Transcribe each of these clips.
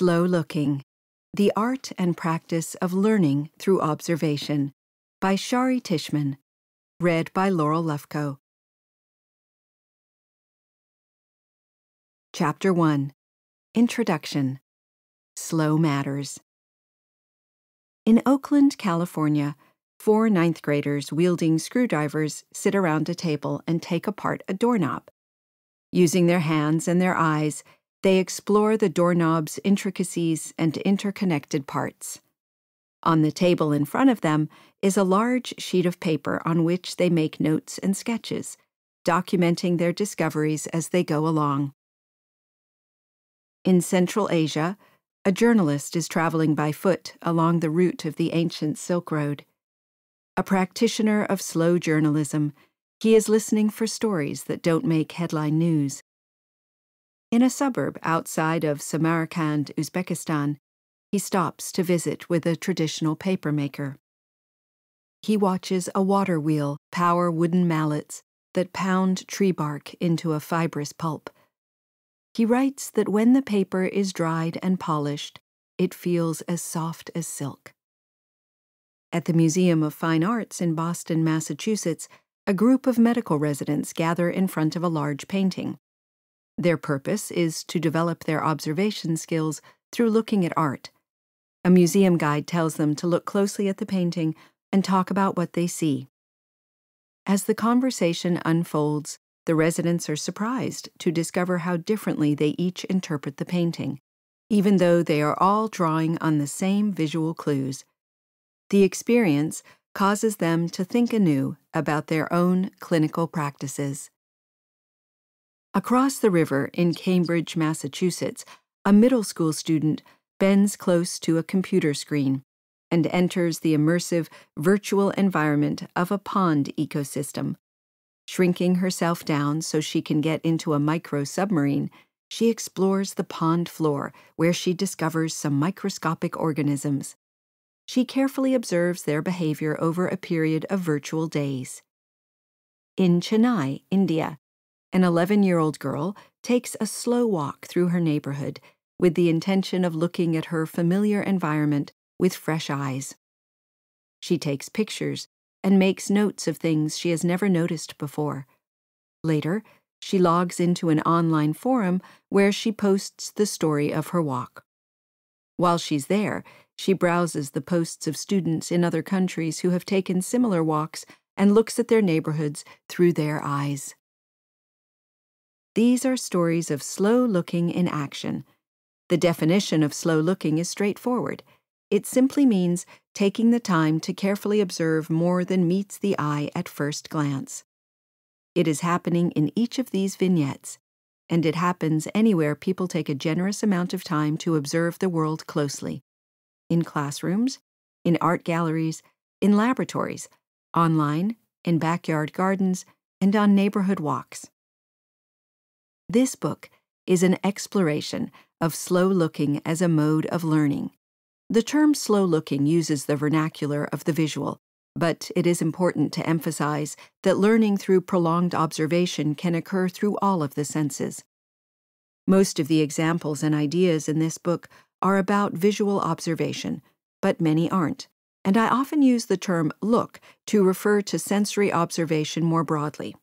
Slow Looking The Art and Practice of Learning Through Observation by Shari Tishman. Read by Laurel Lefkow. Chapter 1 Introduction Slow Matters. In Oakland, California, four ninth graders wielding screwdrivers sit around a table and take apart a doorknob. Using their hands and their eyes, they explore the doorknob's intricacies and interconnected parts. On the table in front of them is a large sheet of paper on which they make notes and sketches, documenting their discoveries as they go along. In Central Asia, a journalist is traveling by foot along the route of the ancient Silk Road. A practitioner of slow journalism, he is listening for stories that don't make headline news. In a suburb outside of Samarkand, Uzbekistan, he stops to visit with a traditional papermaker. He watches a water wheel power wooden mallets that pound tree bark into a fibrous pulp. He writes that when the paper is dried and polished, it feels as soft as silk. At the Museum of Fine Arts in Boston, Massachusetts, a group of medical residents gather in front of a large painting. Their purpose is to develop their observation skills through looking at art. A museum guide tells them to look closely at the painting and talk about what they see. As the conversation unfolds, the residents are surprised to discover how differently they each interpret the painting, even though they are all drawing on the same visual clues. The experience causes them to think anew about their own clinical practices. Across the river in Cambridge, Massachusetts, a middle school student bends close to a computer screen and enters the immersive virtual environment of a pond ecosystem. Shrinking herself down so she can get into a micro submarine, she explores the pond floor where she discovers some microscopic organisms. She carefully observes their behavior over a period of virtual days. In Chennai, India, an 11 year old girl takes a slow walk through her neighborhood with the intention of looking at her familiar environment with fresh eyes. She takes pictures and makes notes of things she has never noticed before. Later, she logs into an online forum where she posts the story of her walk. While she's there, she browses the posts of students in other countries who have taken similar walks and looks at their neighborhoods through their eyes. These are stories of slow looking in action. The definition of slow looking is straightforward. It simply means taking the time to carefully observe more than meets the eye at first glance. It is happening in each of these vignettes, and it happens anywhere people take a generous amount of time to observe the world closely in classrooms, in art galleries, in laboratories, online, in backyard gardens, and on neighborhood walks. This book is an exploration of slow looking as a mode of learning. The term slow looking uses the vernacular of the visual, but it is important to emphasize that learning through prolonged observation can occur through all of the senses. Most of the examples and ideas in this book are about visual observation, but many aren't, and I often use the term look to refer to sensory observation more broadly.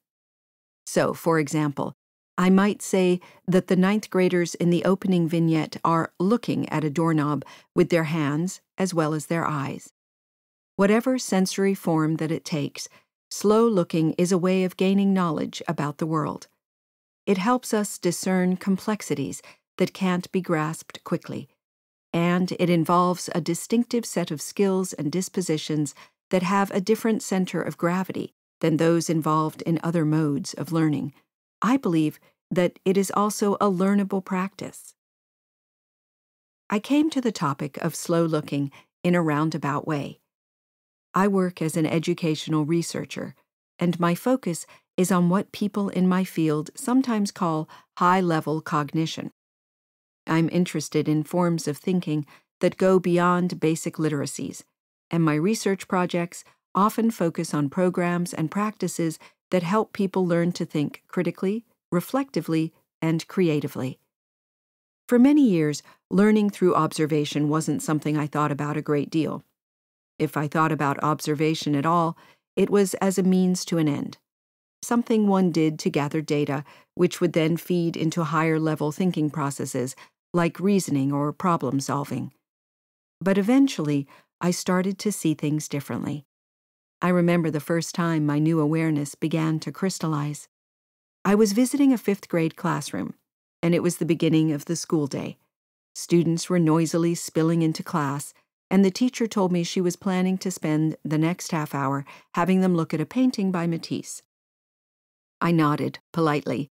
So, for example, I might say that the ninth graders in the opening vignette are looking at a doorknob with their hands as well as their eyes. Whatever sensory form that it takes, slow looking is a way of gaining knowledge about the world. It helps us discern complexities that can't be grasped quickly, and it involves a distinctive set of skills and dispositions that have a different center of gravity than those involved in other modes of learning. I believe that it is also a learnable practice. I came to the topic of slow looking in a roundabout way. I work as an educational researcher, and my focus is on what people in my field sometimes call high level cognition. I'm interested in forms of thinking that go beyond basic literacies, and my research projects often focus on programs and practices that help people learn to think critically, reflectively, and creatively. For many years, learning through observation wasn't something I thought about a great deal. If I thought about observation at all, it was as a means to an end, something one did to gather data, which would then feed into higher level thinking processes like reasoning or problem solving. But eventually, I started to see things differently. I remember the first time my new awareness began to crystallize. I was visiting a fifth grade classroom, and it was the beginning of the school day. Students were noisily spilling into class, and the teacher told me she was planning to spend the next half hour having them look at a painting by Matisse. I nodded politely.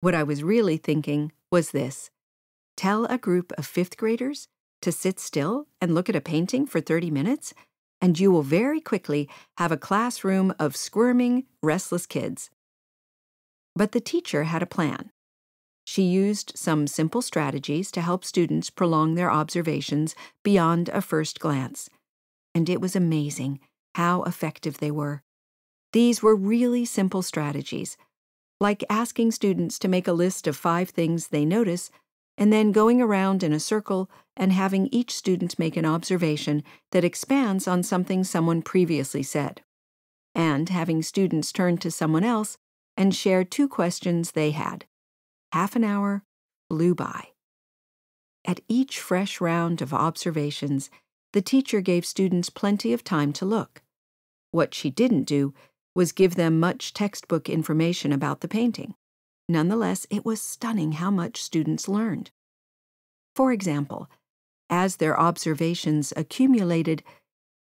What I was really thinking was this Tell a group of fifth graders to sit still and look at a painting for 30 minutes? And you will very quickly have a classroom of squirming, restless kids. But the teacher had a plan. She used some simple strategies to help students prolong their observations beyond a first glance. And it was amazing how effective they were. These were really simple strategies, like asking students to make a list of five things they notice and then going around in a circle and having each student make an observation that expands on something someone previously said, and having students turn to someone else and share two questions they had. Half an hour flew by. At each fresh round of observations, the teacher gave students plenty of time to look. What she didn't do was give them much textbook information about the painting. Nonetheless, it was stunning how much students learned. For example, as their observations accumulated,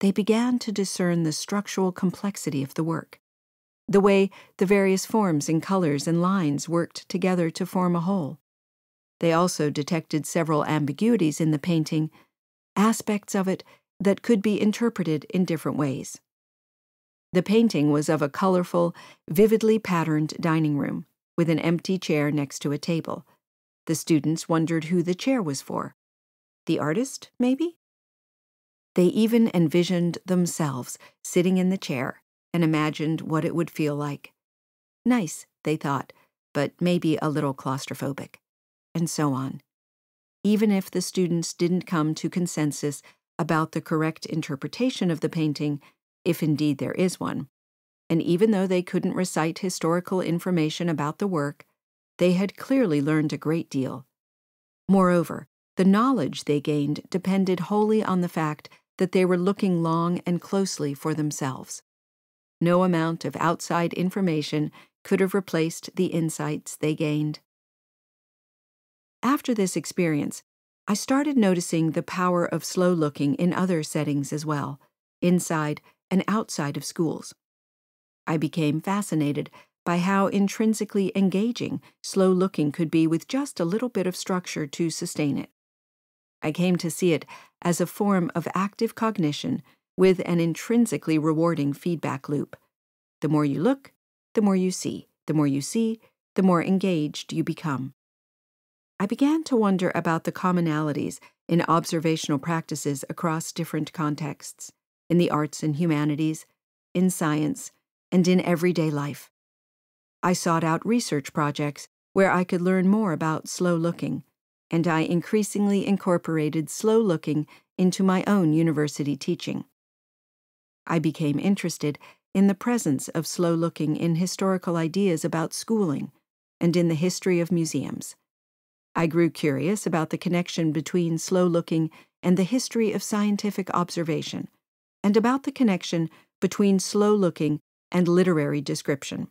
they began to discern the structural complexity of the work, the way the various forms and colors and lines worked together to form a whole. They also detected several ambiguities in the painting, aspects of it that could be interpreted in different ways. The painting was of a colorful, vividly patterned dining room with an empty chair next to a table. The students wondered who the chair was for. The artist, maybe? They even envisioned themselves sitting in the chair and imagined what it would feel like. Nice, they thought, but maybe a little claustrophobic. And so on. Even if the students didn't come to consensus about the correct interpretation of the painting, if indeed there is one, and even though they couldn't recite historical information about the work, they had clearly learned a great deal. Moreover, the knowledge they gained depended wholly on the fact that they were looking long and closely for themselves. No amount of outside information could have replaced the insights they gained. After this experience, I started noticing the power of slow looking in other settings as well, inside and outside of schools. I became fascinated by how intrinsically engaging slow looking could be with just a little bit of structure to sustain it. I came to see it as a form of active cognition with an intrinsically rewarding feedback loop. The more you look, the more you see. The more you see, the more engaged you become. I began to wonder about the commonalities in observational practices across different contexts, in the arts and humanities, in science, and in everyday life. I sought out research projects where I could learn more about slow looking, and I increasingly incorporated slow looking into my own university teaching. I became interested in the presence of slow looking in historical ideas about schooling and in the history of museums. I grew curious about the connection between slow looking and the history of scientific observation, and about the connection between slow looking and literary description.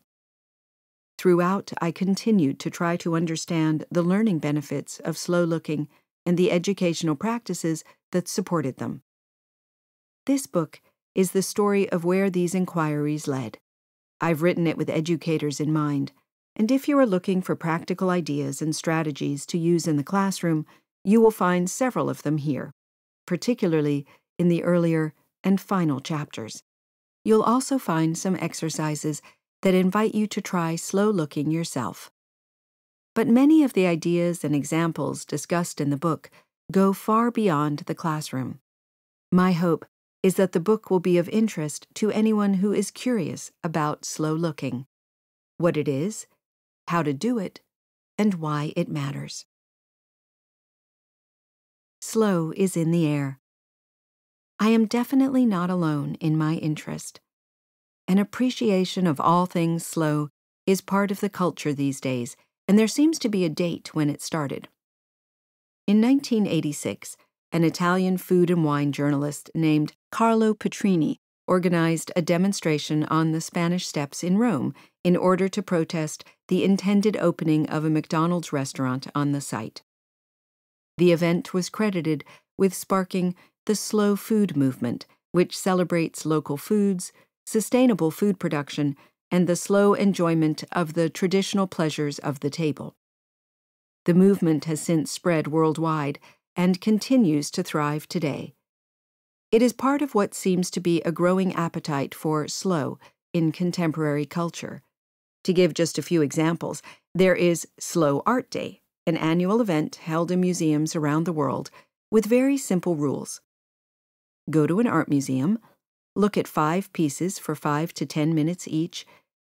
Throughout, I continued to try to understand the learning benefits of slow looking and the educational practices that supported them. This book is the story of where these inquiries led. I've written it with educators in mind, and if you are looking for practical ideas and strategies to use in the classroom, you will find several of them here, particularly in the earlier and final chapters. You'll also find some exercises that invite you to try slow looking yourself. But many of the ideas and examples discussed in the book go far beyond the classroom. My hope is that the book will be of interest to anyone who is curious about slow looking, what it is, how to do it, and why it matters. slow is in the air. I am definitely not alone in my interest. An appreciation of all things slow is part of the culture these days, and there seems to be a date when it started. In 1986, an Italian food and wine journalist named Carlo Petrini organized a demonstration on the Spanish Steps in Rome in order to protest the intended opening of a McDonald's restaurant on the site. The event was credited with sparking the slow food movement, which celebrates local foods, sustainable food production, and the slow enjoyment of the traditional pleasures of the table. The movement has since spread worldwide and continues to thrive today. It is part of what seems to be a growing appetite for slow in contemporary culture. To give just a few examples, there is Slow Art Day, an annual event held in museums around the world with very simple rules. Go to an art museum, look at five pieces for five to ten minutes each,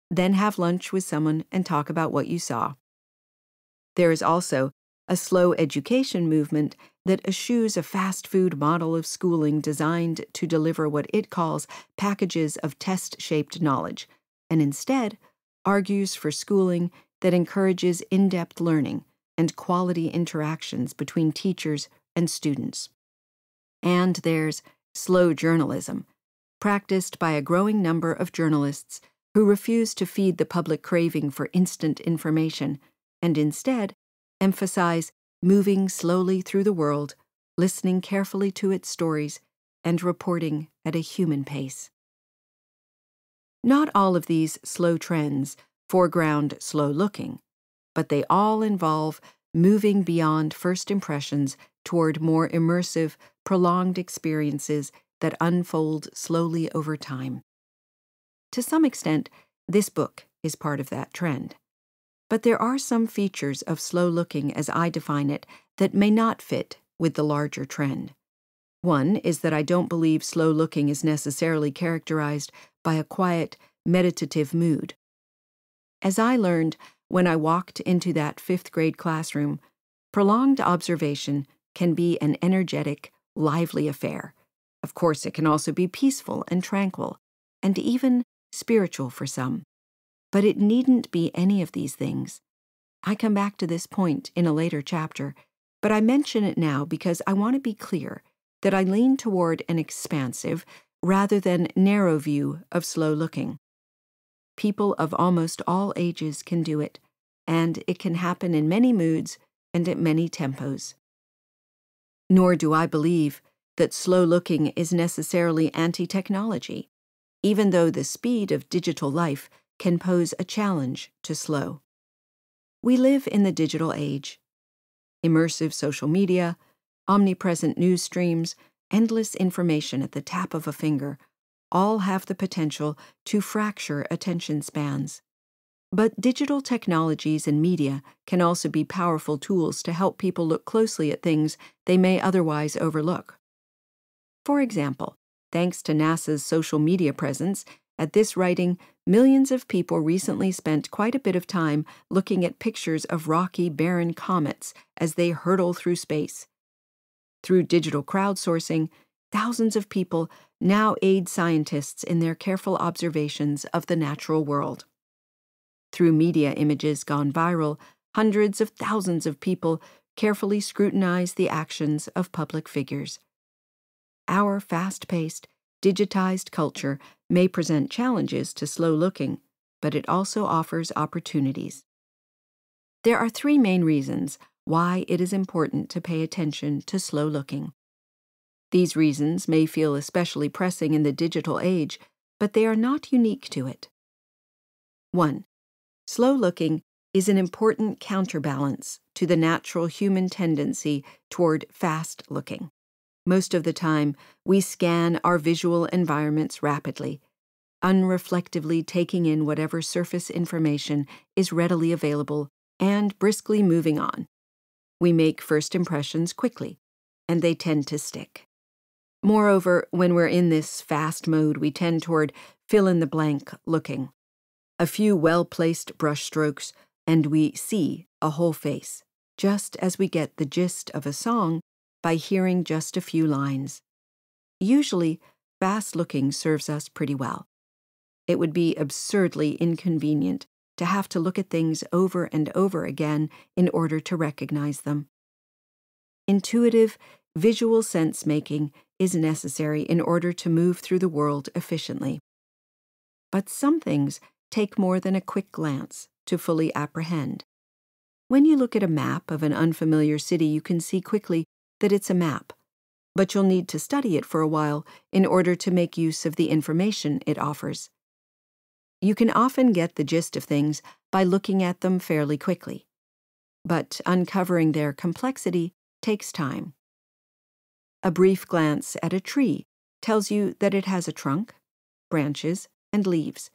then have lunch with someone and talk about what you saw. There is also a slow education movement that eschews a fast food model of schooling designed to deliver what it calls packages of test shaped knowledge, and instead argues for schooling that encourages in depth learning and quality interactions between teachers and students. And there's slow journalism, practiced by a growing number of journalists who refuse to feed the public craving for instant information and instead emphasize moving slowly through the world, listening carefully to its stories, and reporting at a human pace. Not all of these slow trends foreground slow looking, but they all involve moving beyond first impressions toward more immersive, prolonged experiences that unfold slowly over time. To some extent, this book is part of that trend. But there are some features of slow looking as I define it that may not fit with the larger trend. One is that I don't believe slow looking is necessarily characterized by a quiet, meditative mood. As I learned when I walked into that fifth grade classroom, prolonged observation can be an energetic, lively affair. Of course, it can also be peaceful and tranquil, and even spiritual for some but it needn't be any of these things. I come back to this point in a later chapter, but I mention it now because I want to be clear that I lean toward an expansive rather than narrow view of slow looking. People of almost all ages can do it, and it can happen in many moods and at many tempos. Nor do I believe that slow looking is necessarily anti technology, even though the speed of digital life can pose a challenge to slow. We live in the digital age. Immersive social media, omnipresent news streams, endless information at the tap of a finger all have the potential to fracture attention spans. But digital technologies and media can also be powerful tools to help people look closely at things they may otherwise overlook. For example, thanks to NASA's social media presence, at this writing, millions of people recently spent quite a bit of time looking at pictures of rocky, barren comets as they hurtle through space. Through digital crowdsourcing, thousands of people now aid scientists in their careful observations of the natural world. Through media images gone viral, hundreds of thousands of people carefully scrutinize the actions of public figures. Our fast paced, digitized culture may present challenges to slow looking, but it also offers opportunities. There are three main reasons why it is important to pay attention to slow looking. These reasons may feel especially pressing in the digital age, but they are not unique to it. 1. Slow looking is an important counterbalance to the natural human tendency toward fast looking. Most of the time, we scan our visual environments rapidly, unreflectively taking in whatever surface information is readily available and briskly moving on. We make first impressions quickly, and they tend to stick. Moreover, when we're in this fast mode, we tend toward fill in the blank looking. A few well placed brush strokes, and we see a whole face, just as we get the gist of a song by hearing just a few lines. Usually, fast looking serves us pretty well. It would be absurdly inconvenient to have to look at things over and over again in order to recognize them. Intuitive, visual sense making is necessary in order to move through the world efficiently. But some things take more than a quick glance to fully apprehend. When you look at a map of an unfamiliar city, you can see quickly that it's a map, but you'll need to study it for a while in order to make use of the information it offers. You can often get the gist of things by looking at them fairly quickly, but uncovering their complexity takes time. A brief glance at a tree tells you that it has a trunk, branches, and leaves,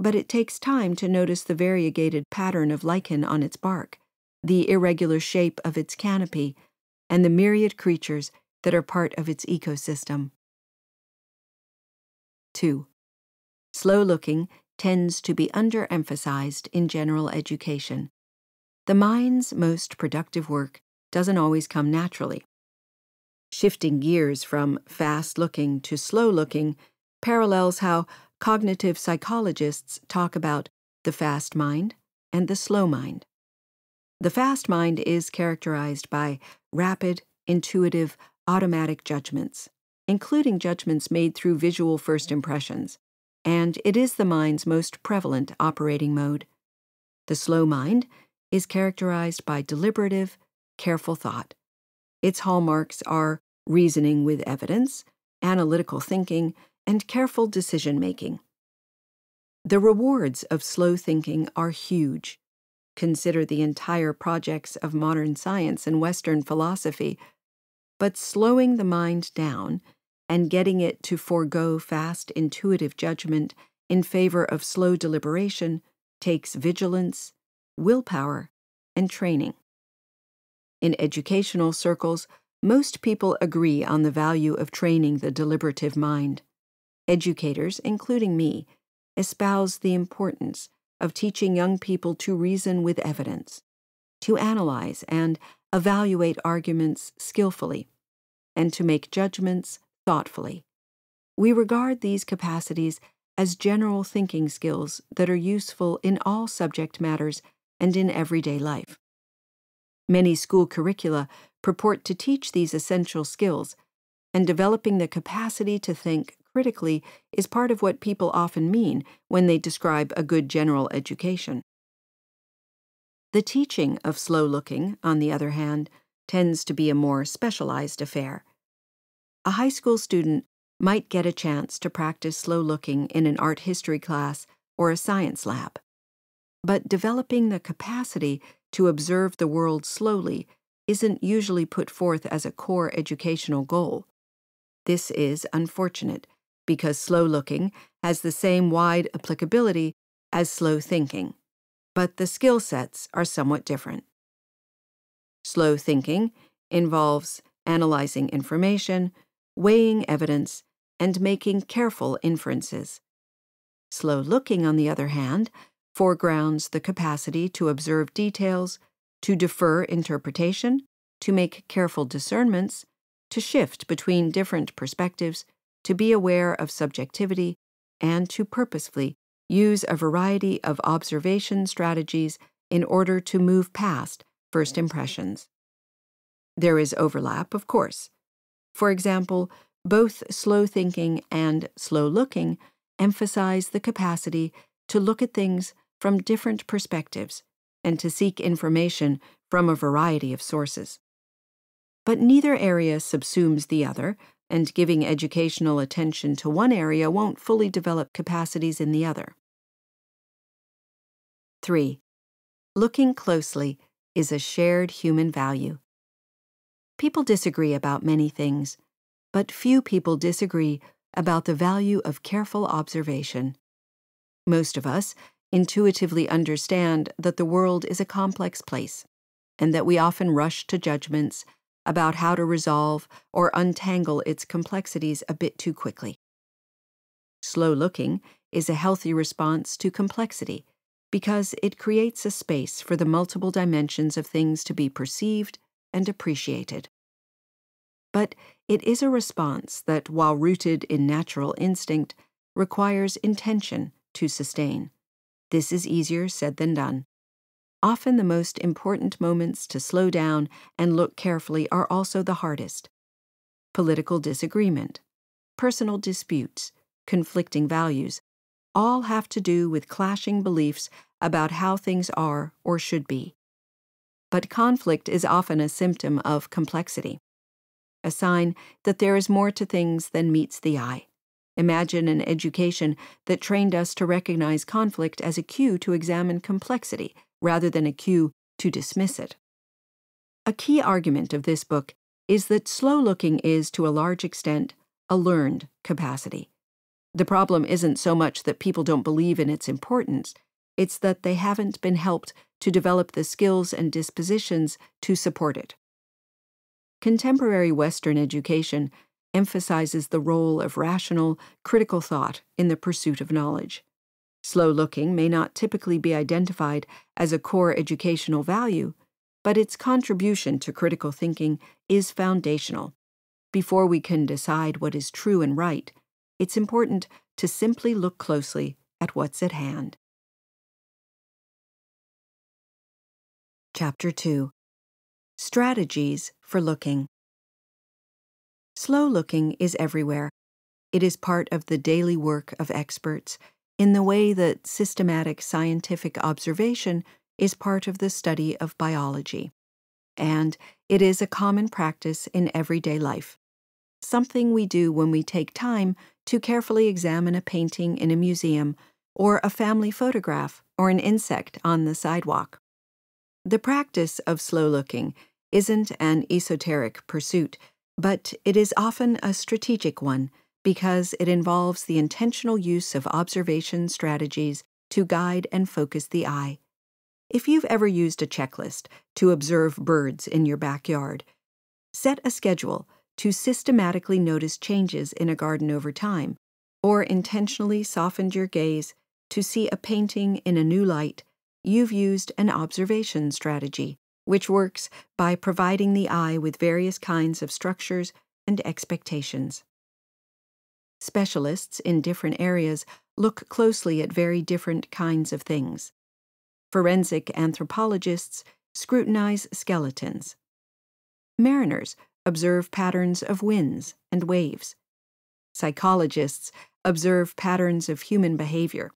but it takes time to notice the variegated pattern of lichen on its bark, the irregular shape of its canopy, and the myriad creatures that are part of its ecosystem. 2. Slow looking tends to be underemphasized in general education. The mind's most productive work doesn't always come naturally. Shifting gears from fast looking to slow looking parallels how cognitive psychologists talk about the fast mind and the slow mind. The fast mind is characterized by rapid, intuitive, automatic judgments, including judgments made through visual first impressions, and it is the mind's most prevalent operating mode. The slow mind is characterized by deliberative, careful thought. Its hallmarks are reasoning with evidence, analytical thinking, and careful decision making. The rewards of slow thinking are huge. Consider the entire projects of modern science and Western philosophy. But slowing the mind down and getting it to forego fast intuitive judgment in favor of slow deliberation takes vigilance, willpower, and training. In educational circles, most people agree on the value of training the deliberative mind. Educators, including me, espouse the importance of teaching young people to reason with evidence, to analyze and evaluate arguments skillfully, and to make judgments thoughtfully. We regard these capacities as general thinking skills that are useful in all subject matters and in everyday life. Many school curricula purport to teach these essential skills, and developing the capacity to think critically is part of what people often mean when they describe a good general education. The teaching of slow looking, on the other hand, tends to be a more specialized affair a high school student might get a chance to practice slow looking in an art history class or a science lab. But developing the capacity to observe the world slowly isn't usually put forth as a core educational goal. This is unfortunate because slow looking has the same wide applicability as slow thinking, but the skill sets are somewhat different. Slow thinking involves analyzing information, weighing evidence, and making careful inferences. Slow looking, on the other hand, foregrounds the capacity to observe details, to defer interpretation, to make careful discernments, to shift between different perspectives, to be aware of subjectivity, and to purposefully use a variety of observation strategies in order to move past first impressions. There is overlap, of course, for example, both slow thinking and slow looking emphasize the capacity to look at things from different perspectives and to seek information from a variety of sources. But neither area subsumes the other, and giving educational attention to one area won't fully develop capacities in the other. 3. Looking closely is a shared human value. People disagree about many things, but few people disagree about the value of careful observation. Most of us intuitively understand that the world is a complex place, and that we often rush to judgments about how to resolve or untangle its complexities a bit too quickly. Slow looking is a healthy response to complexity because it creates a space for the multiple dimensions of things to be perceived and appreciated. But it is a response that, while rooted in natural instinct, requires intention to sustain. This is easier said than done. Often the most important moments to slow down and look carefully are also the hardest. Political disagreement, personal disputes, conflicting values, all have to do with clashing beliefs about how things are or should be. But conflict is often a symptom of complexity, a sign that there is more to things than meets the eye. Imagine an education that trained us to recognize conflict as a cue to examine complexity rather than a cue to dismiss it. A key argument of this book is that slow looking is, to a large extent, a learned capacity. The problem isn't so much that people don't believe in its importance, it's that they haven't been helped to develop the skills and dispositions to support it. Contemporary Western education emphasizes the role of rational, critical thought in the pursuit of knowledge. Slow looking may not typically be identified as a core educational value, but its contribution to critical thinking is foundational. Before we can decide what is true and right, it's important to simply look closely at what's at hand. Chapter 2 Strategies for Looking Slow looking is everywhere. It is part of the daily work of experts, in the way that systematic scientific observation is part of the study of biology. And it is a common practice in everyday life, something we do when we take time to carefully examine a painting in a museum or a family photograph or an insect on the sidewalk. The practice of slow looking isn't an esoteric pursuit but it is often a strategic one because it involves the intentional use of observation strategies to guide and focus the eye. If you've ever used a checklist to observe birds in your backyard, set a schedule to systematically notice changes in a garden over time, or intentionally softened your gaze to see a painting in a new light, you've used an observation strategy which works by providing the eye with various kinds of structures and expectations. Specialists in different areas look closely at very different kinds of things. Forensic anthropologists scrutinize skeletons. Mariners observe patterns of winds and waves. Psychologists observe patterns of human behavior.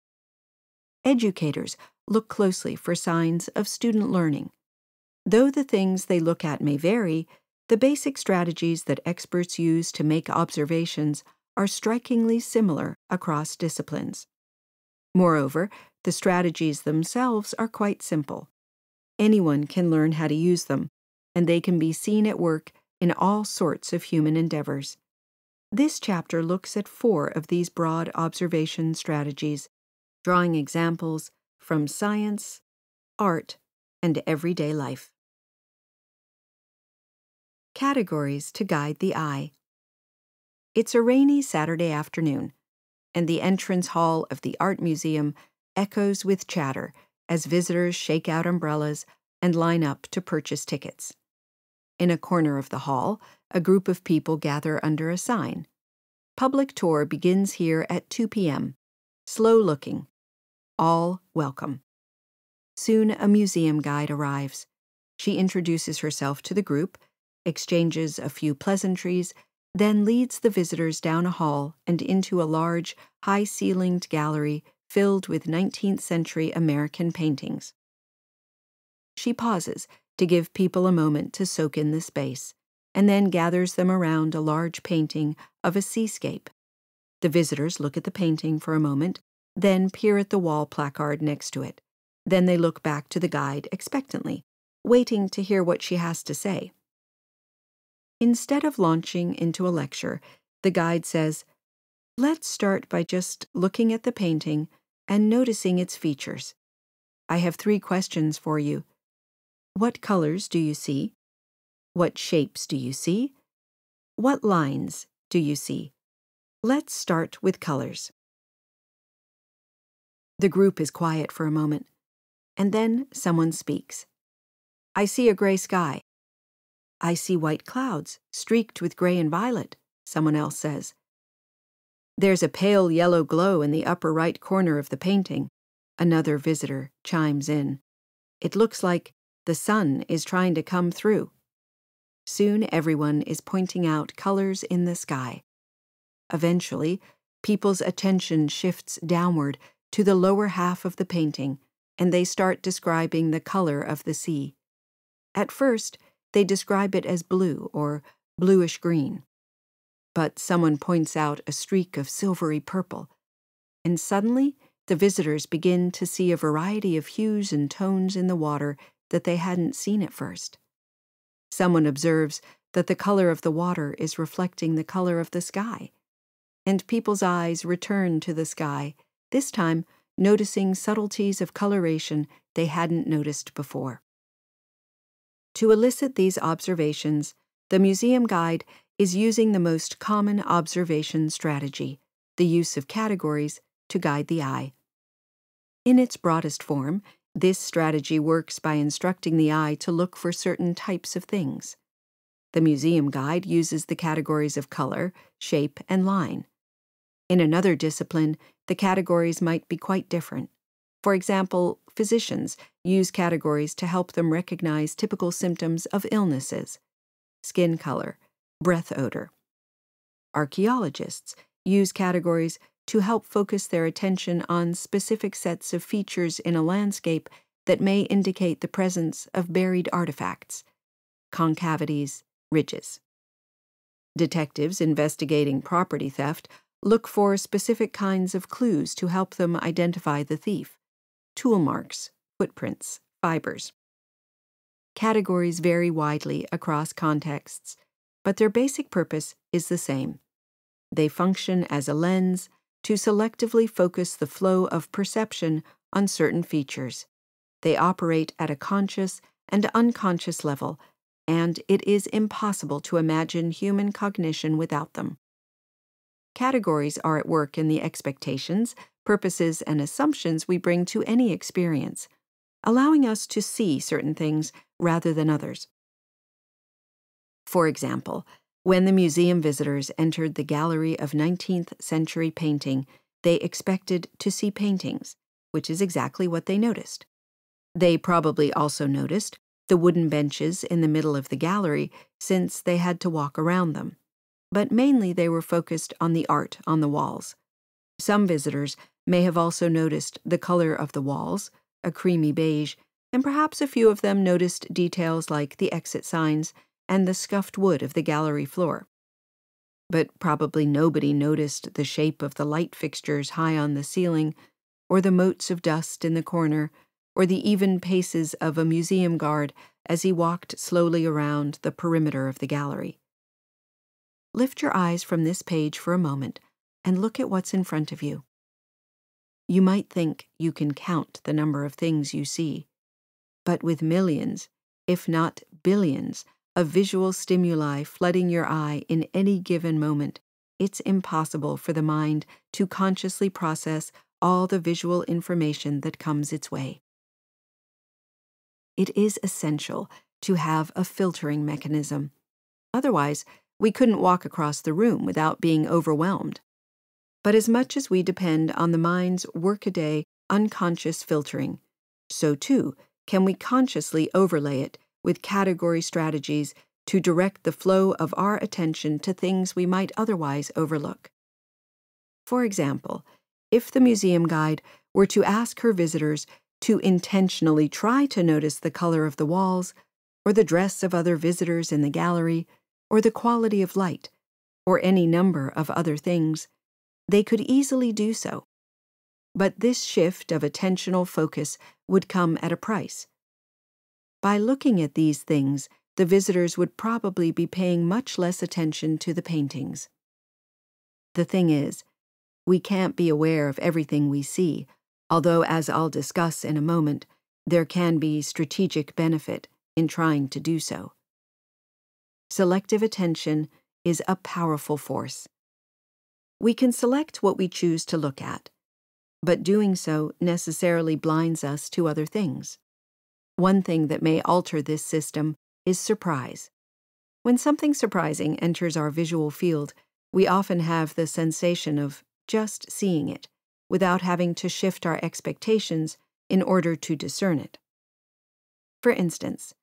Educators look closely for signs of student learning. Though the things they look at may vary, the basic strategies that experts use to make observations are strikingly similar across disciplines. Moreover, the strategies themselves are quite simple. Anyone can learn how to use them, and they can be seen at work in all sorts of human endeavors. This chapter looks at four of these broad observation strategies, drawing examples from science, art, and everyday life. Categories to guide the eye. It's a rainy Saturday afternoon, and the entrance hall of the Art Museum echoes with chatter as visitors shake out umbrellas and line up to purchase tickets. In a corner of the hall, a group of people gather under a sign. Public tour begins here at 2 p.m. Slow looking. All welcome. Soon a museum guide arrives. She introduces herself to the group exchanges a few pleasantries, then leads the visitors down a hall and into a large, high ceilinged gallery filled with 19th century American paintings. She pauses to give people a moment to soak in the space, and then gathers them around a large painting of a seascape. The visitors look at the painting for a moment, then peer at the wall placard next to it. Then they look back to the guide expectantly, waiting to hear what she has to say. Instead of launching into a lecture, the guide says, Let's start by just looking at the painting and noticing its features. I have three questions for you. What colors do you see? What shapes do you see? What lines do you see? Let's start with colors. The group is quiet for a moment, and then someone speaks. I see a gray sky. I see white clouds, streaked with gray and violet, someone else says. There's a pale yellow glow in the upper right corner of the painting, another visitor chimes in. It looks like the sun is trying to come through. Soon everyone is pointing out colors in the sky. Eventually, people's attention shifts downward to the lower half of the painting, and they start describing the color of the sea. At first, they describe it as blue or bluish green. But someone points out a streak of silvery purple, and suddenly the visitors begin to see a variety of hues and tones in the water that they hadn't seen at first. Someone observes that the color of the water is reflecting the color of the sky, and people's eyes return to the sky, this time noticing subtleties of coloration they hadn't noticed before. To elicit these observations, the museum guide is using the most common observation strategy, the use of categories, to guide the eye. In its broadest form, this strategy works by instructing the eye to look for certain types of things. The museum guide uses the categories of color, shape, and line. In another discipline, the categories might be quite different. For example, physicians use categories to help them recognize typical symptoms of illnesses skin color, breath odor. Archaeologists use categories to help focus their attention on specific sets of features in a landscape that may indicate the presence of buried artifacts, concavities, ridges. Detectives investigating property theft look for specific kinds of clues to help them identify the thief tool marks, footprints, fibers. Categories vary widely across contexts, but their basic purpose is the same. They function as a lens to selectively focus the flow of perception on certain features. They operate at a conscious and unconscious level, and it is impossible to imagine human cognition without them. Categories are at work in the expectations, purposes, and assumptions we bring to any experience, allowing us to see certain things rather than others. For example, when the museum visitors entered the gallery of 19th century painting, they expected to see paintings, which is exactly what they noticed. They probably also noticed the wooden benches in the middle of the gallery since they had to walk around them but mainly they were focused on the art on the walls. Some visitors may have also noticed the color of the walls, a creamy beige, and perhaps a few of them noticed details like the exit signs and the scuffed wood of the gallery floor. But probably nobody noticed the shape of the light fixtures high on the ceiling, or the motes of dust in the corner, or the even paces of a museum guard as he walked slowly around the perimeter of the gallery. Lift your eyes from this page for a moment and look at what's in front of you. You might think you can count the number of things you see, but with millions, if not billions, of visual stimuli flooding your eye in any given moment, it's impossible for the mind to consciously process all the visual information that comes its way. It is essential to have a filtering mechanism. Otherwise, we couldn't walk across the room without being overwhelmed. But as much as we depend on the mind's workaday, unconscious filtering, so too can we consciously overlay it with category strategies to direct the flow of our attention to things we might otherwise overlook. For example, if the museum guide were to ask her visitors to intentionally try to notice the color of the walls or the dress of other visitors in the gallery, or the quality of light, or any number of other things, they could easily do so. But this shift of attentional focus would come at a price. By looking at these things, the visitors would probably be paying much less attention to the paintings. The thing is, we can't be aware of everything we see, although, as I'll discuss in a moment, there can be strategic benefit in trying to do so selective attention is a powerful force. We can select what we choose to look at, but doing so necessarily blinds us to other things. One thing that may alter this system is surprise. When something surprising enters our visual field, we often have the sensation of just seeing it without having to shift our expectations in order to discern it. For instance,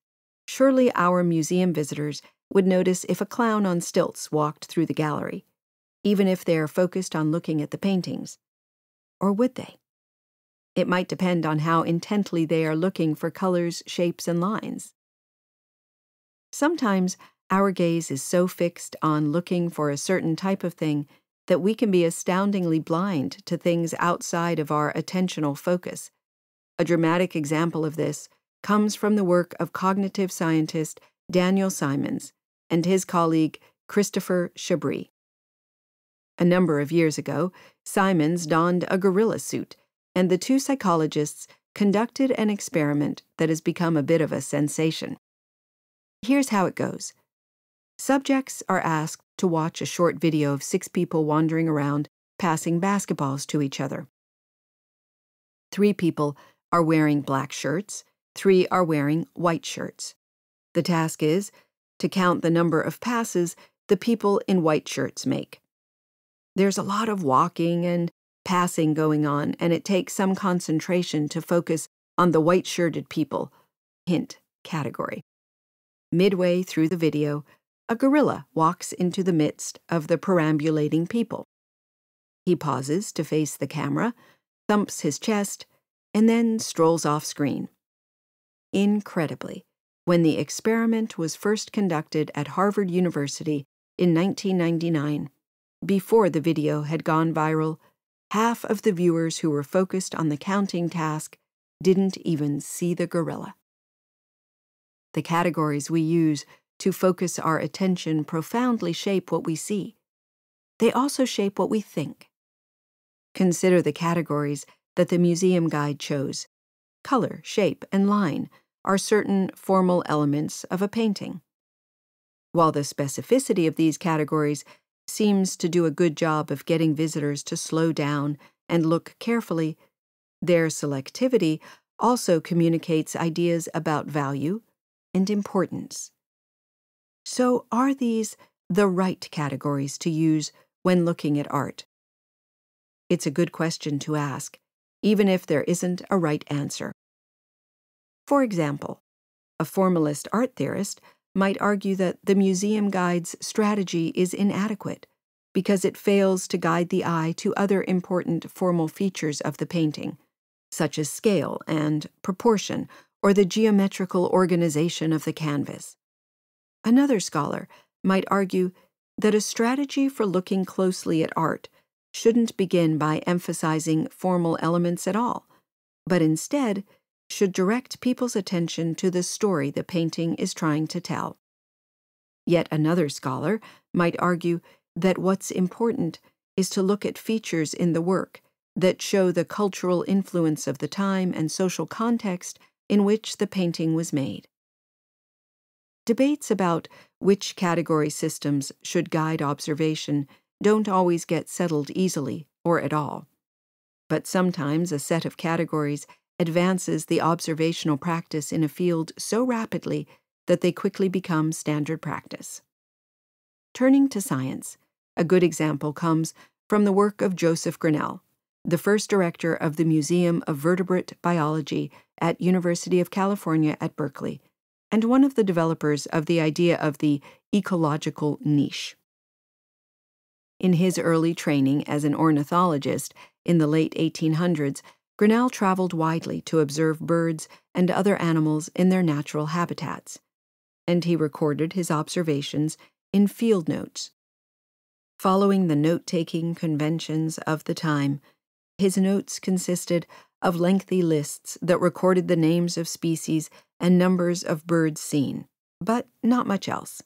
surely our museum visitors would notice if a clown on stilts walked through the gallery, even if they are focused on looking at the paintings. Or would they? It might depend on how intently they are looking for colors, shapes, and lines. Sometimes our gaze is so fixed on looking for a certain type of thing that we can be astoundingly blind to things outside of our attentional focus. A dramatic example of this comes from the work of cognitive scientist Daniel Simons and his colleague Christopher Chabris. A number of years ago, Simons donned a gorilla suit, and the two psychologists conducted an experiment that has become a bit of a sensation. Here's how it goes. Subjects are asked to watch a short video of six people wandering around, passing basketballs to each other. Three people are wearing black shirts, three are wearing white shirts. The task is to count the number of passes the people in white shirts make. There's a lot of walking and passing going on, and it takes some concentration to focus on the white shirted people. Hint category. Midway through the video, a gorilla walks into the midst of the perambulating people. He pauses to face the camera, thumps his chest, and then strolls off screen. Incredibly, when the experiment was first conducted at Harvard University in 1999, before the video had gone viral, half of the viewers who were focused on the counting task didn't even see the gorilla. The categories we use to focus our attention profoundly shape what we see. They also shape what we think. Consider the categories that the museum guide chose. Color, shape, and line are certain formal elements of a painting. While the specificity of these categories seems to do a good job of getting visitors to slow down and look carefully, their selectivity also communicates ideas about value and importance. So, are these the right categories to use when looking at art? It's a good question to ask, even if there isn't a right answer. For example, a formalist art theorist might argue that the museum guide's strategy is inadequate because it fails to guide the eye to other important formal features of the painting, such as scale and proportion or the geometrical organization of the canvas. Another scholar might argue that a strategy for looking closely at art shouldn't begin by emphasizing formal elements at all, but instead should direct people's attention to the story the painting is trying to tell. Yet another scholar might argue that what's important is to look at features in the work that show the cultural influence of the time and social context in which the painting was made. Debates about which category systems should guide observation don't always get settled easily or at all. But sometimes a set of categories advances the observational practice in a field so rapidly that they quickly become standard practice. Turning to science, a good example comes from the work of Joseph Grinnell, the first director of the Museum of Vertebrate Biology at University of California at Berkeley and one of the developers of the idea of the ecological niche. In his early training as an ornithologist in the late 1800s, Grinnell traveled widely to observe birds and other animals in their natural habitats, and he recorded his observations in field notes. Following the note taking conventions of the time, his notes consisted of lengthy lists that recorded the names of species and numbers of birds seen, but not much else.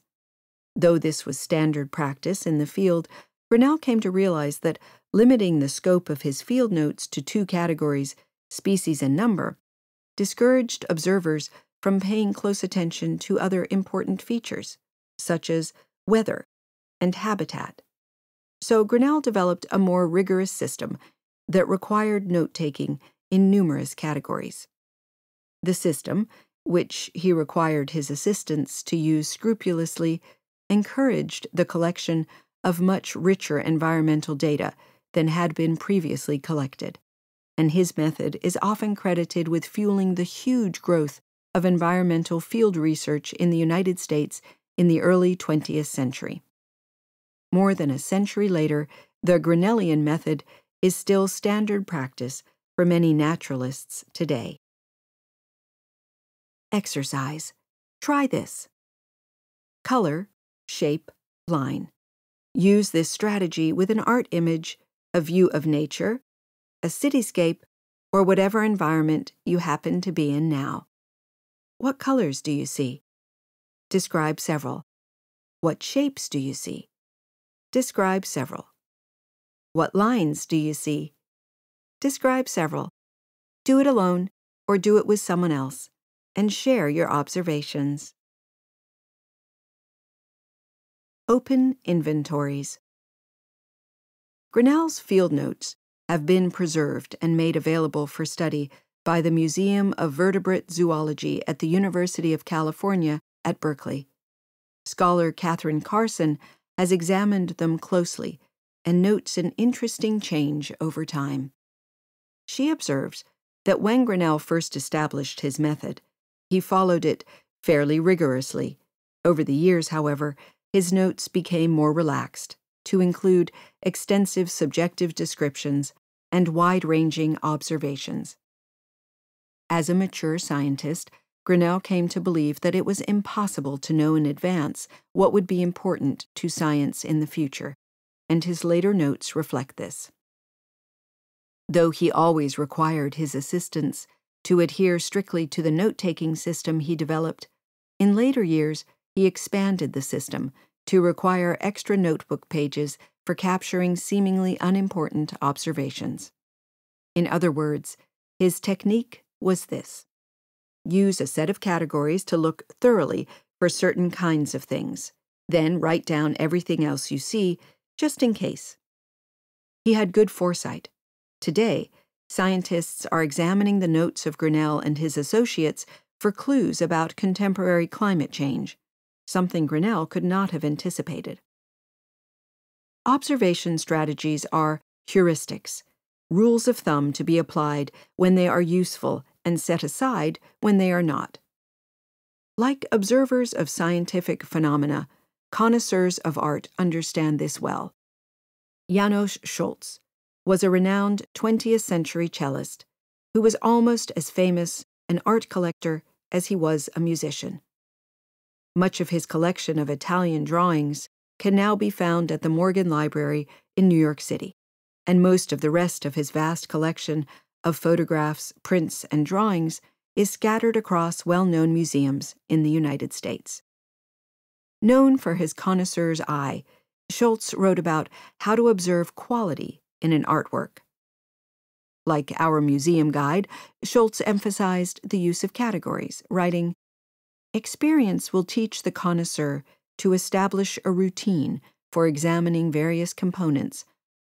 Though this was standard practice in the field, Grinnell came to realize that limiting the scope of his field notes to two categories, species and number, discouraged observers from paying close attention to other important features, such as weather and habitat. So Grinnell developed a more rigorous system that required note taking in numerous categories. The system which he required his assistants to use scrupulously, encouraged the collection of much richer environmental data than had been previously collected, and his method is often credited with fueling the huge growth of environmental field research in the United States in the early 20th century. More than a century later, the Grinnellian method is still standard practice for many naturalists today. Exercise. Try this. Color, shape, line. Use this strategy with an art image, a view of nature, a cityscape, or whatever environment you happen to be in now. What colors do you see? Describe several. What shapes do you see? Describe several. What lines do you see? Describe several. Do it alone or do it with someone else, and share your observations. Open inventories. Grinnell's field notes have been preserved and made available for study by the Museum of Vertebrate Zoology at the University of California at Berkeley. Scholar Catherine Carson has examined them closely and notes an interesting change over time. She observes that when Grinnell first established his method, he followed it fairly rigorously. Over the years, however, his notes became more relaxed to include extensive subjective descriptions and wide ranging observations. As a mature scientist, Grinnell came to believe that it was impossible to know in advance what would be important to science in the future, and his later notes reflect this. Though he always required his assistants to adhere strictly to the note taking system he developed, in later years he expanded the system to require extra notebook pages for capturing seemingly unimportant observations. In other words, his technique was this Use a set of categories to look thoroughly for certain kinds of things. Then write down everything else you see, just in case. He had good foresight. Today, scientists are examining the notes of Grinnell and his associates for clues about contemporary climate change, something Grinnell could not have anticipated. Observation strategies are heuristics, rules of thumb to be applied when they are useful and set aside when they are not. Like observers of scientific phenomena, connoisseurs of art understand this well. Janos Scholz was a renowned 20th century cellist who was almost as famous an art collector as he was a musician. Much of his collection of Italian drawings can now be found at the Morgan Library in New York City, and most of the rest of his vast collection of photographs, prints, and drawings is scattered across well known museums in the United States. Known for his connoisseur's eye, Scholz wrote about how to observe quality in an artwork. Like our museum guide, Scholz emphasized the use of categories, writing, Experience will teach the connoisseur to establish a routine for examining various components,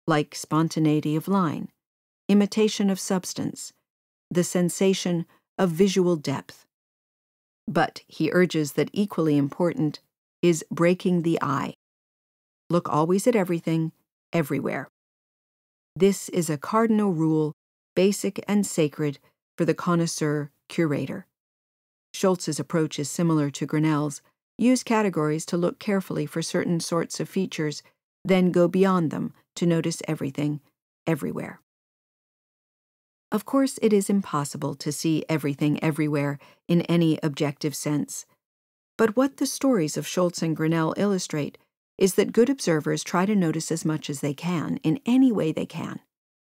like spontaneity of line, imitation of substance, the sensation of visual depth. But he urges that equally important is breaking the eye. Look always at everything, everywhere. This is a cardinal rule, basic and sacred, for the connoisseur curator. Scholz's approach is similar to Grinnell's. Use categories to look carefully for certain sorts of features, then go beyond them to notice everything, everywhere. Of course, it is impossible to see everything everywhere in any objective sense. But what the stories of Scholz and Grinnell illustrate is that good observers try to notice as much as they can in any way they can.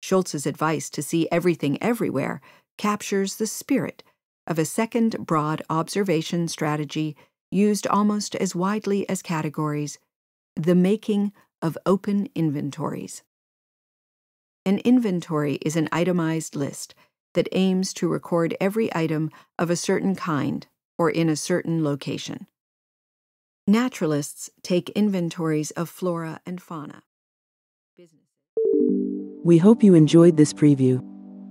Scholz's advice to see everything everywhere captures the spirit of a second broad observation strategy used almost as widely as categories the making of open inventories. An inventory is an itemized list that aims to record every item of a certain kind or in a certain location. Naturalists take inventories of flora and fauna. We hope you enjoyed this preview.